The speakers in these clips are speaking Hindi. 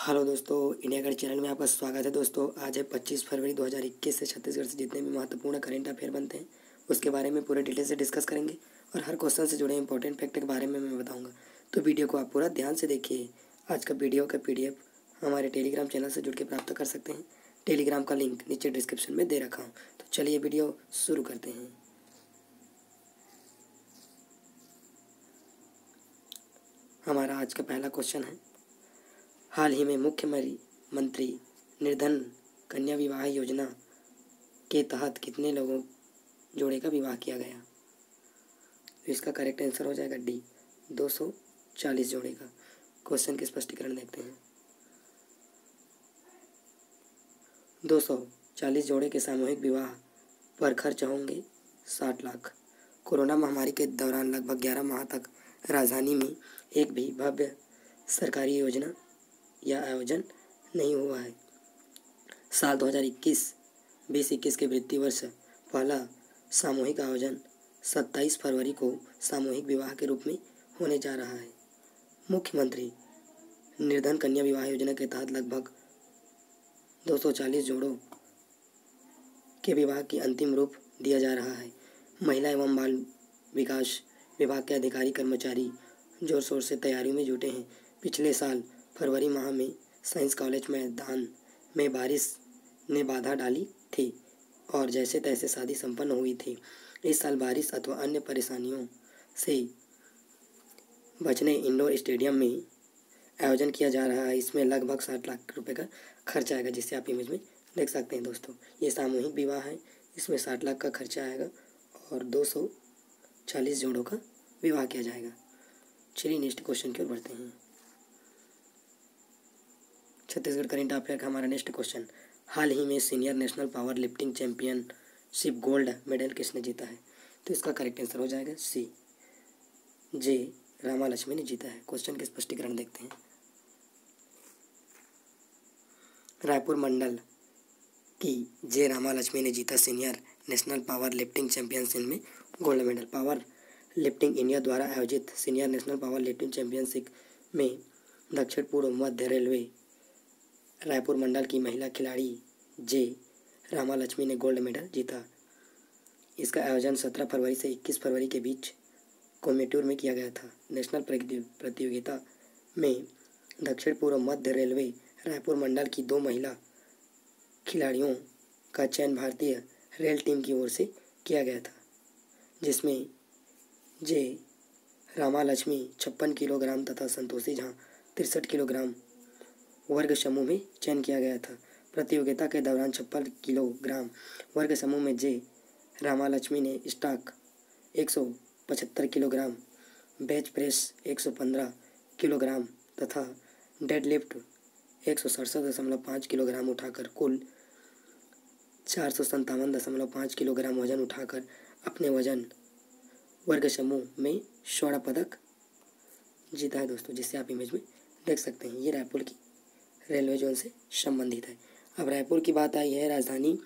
हेलो दोस्तों, इंडिया गढ़ चैनल में आपका स्वागत है। दोस्तों, आज है 25 फरवरी 2021 से छत्तीसगढ़ से जितने भी महत्वपूर्ण करेंट अफेयर बनते हैं, उसके बारे में पूरे डिटेल से डिस्कस करेंगे और हर क्वेश्चन से जुड़े इंपॉर्टेंट फैक्ट के बारे में मैं बताऊँगा। तो वीडियो को आप पूरा ध्यान से देखिए। आज का वीडियो का पीडीएफ हमारे टेलीग्राम चैनल से जुड़ के प्राप्त कर सकते हैं। टेलीग्राम का लिंक नीचे डिस्क्रिप्शन में दे रखा हूँ। तो चलिए वीडियो शुरू करते हैं। हमारा आज का पहला क्वेश्चन है हाल ही में मुख्यमंत्री निर्धन कन्या विवाह योजना के तहत कितने लोगों जोड़े का विवाह किया गया? तो इसका करेक्ट आंसर हो जाएगा डी दो सौ चालीस जोड़े का। क्वेश्चन के स्पष्टीकरण देखते हैं। दो सौ चालीस जोड़े के सामूहिक विवाह पर खर्च होंगे साठ लाख। कोरोना महामारी के दौरान लगभग ग्यारह माह तक राजधानी में एक भी भव्य सरकारी योजना या आयोजन नहीं हुआ है। साल 2021 बीस इक्कीस के वृत्ति वर्ष पहला सामूहिक आयोजन 27 फरवरी को सामूहिक विवाह के रूप में होने जा रहा है। मुख्यमंत्री निर्धन कन्या विवाह योजना के तहत लगभग 240 जोड़ों के विवाह की अंतिम रूप दिया जा रहा है। महिला एवं बाल विकास विभाग के अधिकारी, कर्मचारी ज़ोर शोर से तैयारियों में जुटे हैं। पिछले साल फरवरी माह में साइंस कॉलेज मैदान में बारिश ने बाधा डाली थी और जैसे तैसे शादी संपन्न हुई थी। इस साल बारिश अथवा अन्य परेशानियों से बचने इंडोर स्टेडियम में आयोजन किया जा रहा है। इसमें लगभग साठ लाख रुपए का खर्चा आएगा जिससे आप इमेज में देख सकते हैं दोस्तों। ये सामूहिक विवाह है। इसमें साठ लाख का खर्चा आएगा और दो सौ चालीस जोड़ों का विवाह किया जाएगा। चलिए नेक्स्ट क्वेश्चन की ओर बढ़ते हैं। छत्तीसगढ़ करेंट अफेयर का हमारा नेक्स्ट क्वेश्चन हाल ही में senior national power lifting championship gold medal किसने जीता है? तो इसका करेक्ट आंसर हो जाएगा सी जे रामा लक्ष्मी ने जीता है। क्वेश्चन के स्पष्टीकरण देखते हैं। रायपुर मंडल की जे रामा लक्ष्मी ने जीता senior national power lifting championship में gold medal power lifting India द्वारा आयोजित senior national power lifting championship में दक्षिण पूर्व मध्य रेलवे रायपुर मंडल की महिला खिलाड़ी जे रामा लक्ष्मी ने गोल्ड मेडल जीता। इसका आयोजन 17 फरवरी से 21 फरवरी के बीच कोमेटूर में किया गया था। नेशनल प्रतियोगिता में दक्षिण पूर्व मध्य रेलवे रायपुर मंडल की दो महिला खिलाड़ियों का चयन भारतीय रेल टीम की ओर से किया गया था, जिसमें जे रामा लक्ष्मी छप्पन किलोग्राम तथा संतोषी झा तिरसठ किलोग्राम वर्ग समूह में चयन किया गया था। प्रतियोगिता के दौरान छप्पन किलोग्राम वर्ग समूह में जे रामालक्ष्मी ने स्टॉक एक सौ पचहत्तर किलोग्राम, बेच प्रेस एक सौ पंद्रह किलोग्राम तथा डेडलिफ्ट एक सौ सड़सठ दशमलव पाँच किलोग्राम उठाकर कुल चार सौ संतावन दशमलव पाँच किलोग्राम वज़न उठाकर अपने वज़न वर्ग समूह में स्वर्ण पदक जीता है दोस्तों जिससे आप इमेज में देख सकते हैं। ये रायपुर की रेलवे जोन से संबंधित है। अब रायपुर की बात आई है राजधानी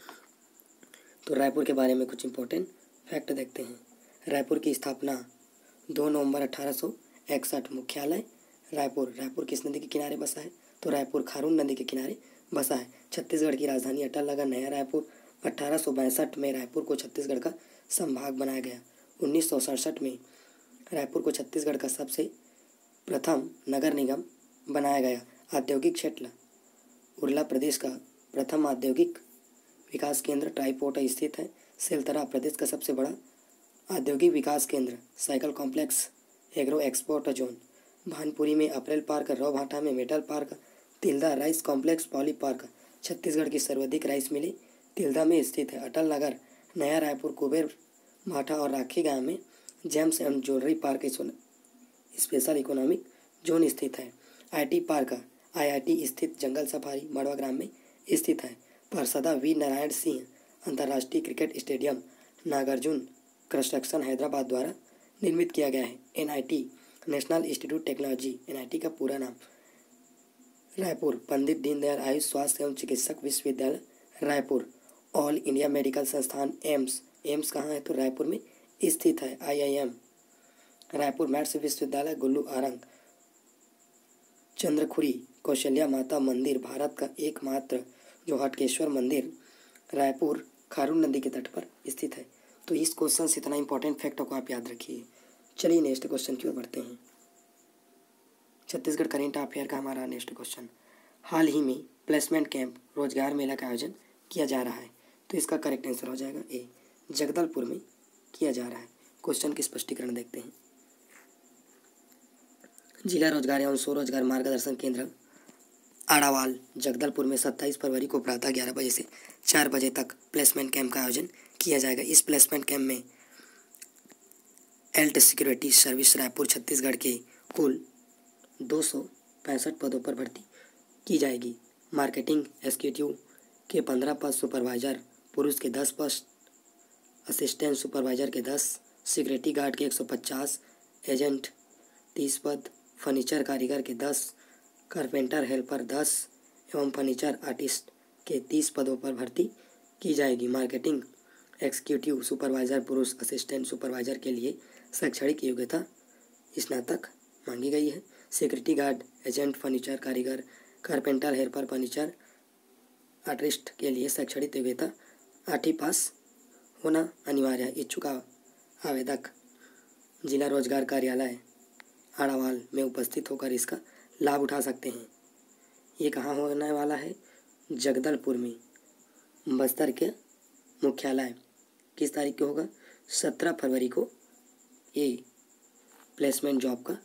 तो रायपुर के बारे में कुछ इम्पोर्टेंट फैक्ट देखते हैं। रायपुर की स्थापना दो नवंबर अठारह इकसठ मुख्यालय, रायपुर रायपुर किस नदी के किनारे बसा है? तो रायपुर खारून नदी के किनारे बसा है। छत्तीसगढ़ की राजधानी अटल नगर नया रायपुर, अठारह में रायपुर को छत्तीसगढ़ का संभाग बनाया गया। उन्नीस सौ सड़सठ में रायपुर को छत्तीसगढ़ का सबसे प्रथम नगर निगम बनाया गया। औद्योगिक क्षेत्र, उर्ला प्रदेश का प्रथम औद्योगिक विकास केंद्र ट्राईपोर्ट स्थित है। सेलतरा प्रदेश का सबसे बड़ा औद्योगिक विकास केंद्र, cycle complex, agro export zone. Bhanpuri में अप्रैल पार्क, रोभाटा में metal park, Tilda rice complex, poly park. Chhattisgarh की सर्वाधिक राइस मिली, तिल्दा में स्थित है। अटल नगर, नया रायपुर, कुबेर, माठा और राखी गाँव में gems and jewellery park special economic zone स्थित है। आईटी पार्क आईआईटी स्थित जंगल सफारी मड़वा ग्राम में स्थित है परसदा वी नारायण सिंह, अंतर्राष्ट्रीय cricket stadium, Nagarjuna construction Hyderabad द्वारा निर्मित किया गया है। NIT, national institute technology, NIT का पूरा नाम रायपुर, पंडित दीनदयाल आयुष स्वास्थ्य एवं चिकित्सक विश्वविद्यालय रायपुर, ऑल इंडिया मेडिकल संस्थान एम्स एम्स कहाँ है? तो रायपुर में स्थित है, आईआईएम, रायपुर मैट्स विश्वविद्यालय गुल्लू आरंग। चंद्रखुरी, कौशल्या माता मंदिर भारत का एकमात्र जो हटकेश्वर मंदिर, रायपुर, खारून नदी के तट पर स्थित है। तो इस क्वेश्चन से इतना इंपॉर्टेंट फैक्ट को आप याद रखिए। चलिए नेक्स्ट क्वेश्चन की ओर बढ़ते हैं। छत्तीसगढ़ करेंट अफेयर का हमारा नेक्स्ट क्वेश्चन हाल ही में प्लेसमेंट कैंप रोज़गार मेला का आयोजन किया जा रहा है। तो इसका करेक्ट आंसर हो जाएगा ए, जगदलपुर में किया जा रहा है। क्वेश्चन की स्पष्टीकरण देखते हैं। जिला रोज़गार एवं स्वरोजगार मार्गदर्शन केंद्र, आड़ावाल, जगदलपुर में सत्ताईस फरवरी को प्रातः ग्यारह बजे से चार बजे तक प्लेसमेंट कैंप का आयोजन किया जाएगा। इस प्लेसमेंट कैंप में elite security service Raipur, Chhattisgarh के कुल दो सौ पैंसठ पदों पर भर्ती की जाएगी। मार्केटिंग एग्जीक्यूटिव के पंद्रह पद, सुपरवाइजर पुरुष के दस पद, असिस्टेंट सुपरवाइजर के दस, सिक्योरिटी गार्ड के एक सौ पचास, एजेंट तीस पद फर्नीचर कारीगर के दस, कारपेंटर, हेल्पर दस एवं फर्नीचर आर्टिस्ट के तीस पदों पर भर्ती की जाएगी। मार्केटिंग एग्जीक्यूटिव सुपरवाइजर, पुरुष असिस्टेंट सुपरवाइजर के लिए शैक्षणिक योग्यता स्नातक मांगी गई है। सिक्योरिटी गार्ड, एजेंट, फर्नीचर कारीगर, कारपेंटर, हेल्पर, फर्नीचर आर्टिस्ट के लिए शैक्षणिक योग्यता आठवीं पास होना अनिवार्य है। इच्छुक आवेदक, जिला रोज़गार कार्यालय आड़ावाल में उपस्थित होकर इसका लाभ उठा सकते हैं। ये कहाँ होने वाला है? जगदलपुर में। बस्तर के मुख्यालय। किस तारीख को होगा? सत्रह फरवरी को ये प्लेसमेंट जॉब का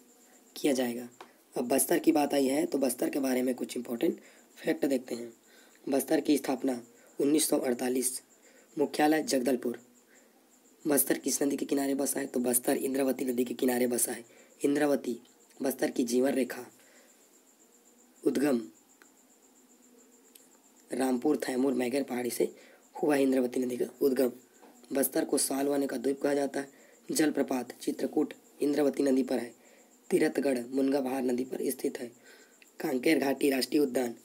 किया जाएगा। अब बस्तर की बात आई है तो बस्तर के बारे में कुछ इंपॉर्टेंट फैक्ट देखते हैं। बस्तर की स्थापना 1948 मुख्यालय जगदलपुर। बस्तर किस नदी के किनारे बसा है? तो बस्तर इंद्रावती नदी के किनारे बसा है। इंद्रावती, बस्तर की जीवन रेखा, उद्गम, रामपुर, थैमूर मैगर पहाड़ी से हुआ इंद्रावती नदी का उद्गम। बस्तर को सालवाने का द्वीप कहा जाता है। जलप्रपात, चित्रकूट, इंद्रावती नदी पर है। तीरथगढ़ मुनगा बहार नदी पर स्थित है। कांकेर घाटी राष्ट्रीय उद्यान,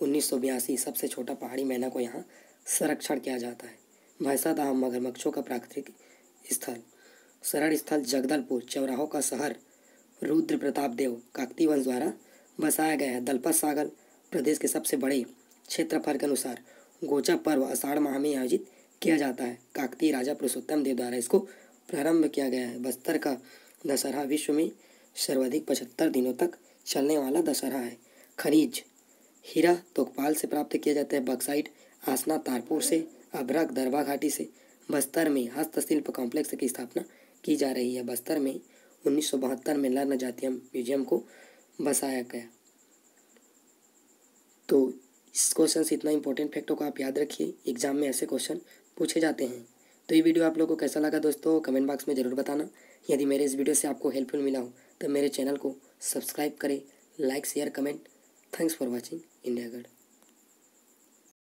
उन्नीस सौ बयासी, सबसे छोटा पहाड़ी मैना को यहाँ संरक्षण किया जाता है। भैंसा धाम मगरमच्छों का प्राकृतिक स्थल, शरण स्थल जगदलपुर, चौराहों का शहर रुद्र प्रताप देव काकती वंश द्वारा बसाया गया है। दलपत सागर प्रदेश के सबसे बड़े क्षेत्रफल के अनुसार गोचा पर्व आषाढ़ माह में आयोजित किया जाता है। काकती राजा पुरुषोत्तम देव द्वारा इसको प्रारंभ किया गया है। बस्तर का दशहरा विश्व में सर्वाधिक पचहत्तर दिनों तक चलने वाला दशहरा है। खनिज, हीरा तोकपाल से प्राप्त किया जाता है। बक्साइड आसना, तारपुर से अभरक दरबा घाटी से बस्तर में हस्तशिल्प कॉम्प्लेक्स की स्थापना की जा रही है। बस्तर में उन्नीस सौ बहत्तर में लर्न जातीय म्यूज़ियम को बसाया गया। तो इस क्वेश्चन से इतना इंपॉर्टेंट फैक्टों को आप याद रखिए। एग्ज़ाम में ऐसे क्वेश्चन पूछे जाते हैं। तो ये वीडियो आप लोगों को कैसा लगा दोस्तों? कमेंट बॉक्स में ज़रूर बताना। यदि मेरे इस वीडियो से आपको हेल्पफुल मिला हो तो मेरे चैनल को सब्सक्राइब करें like share comment thanks for watching India गढ़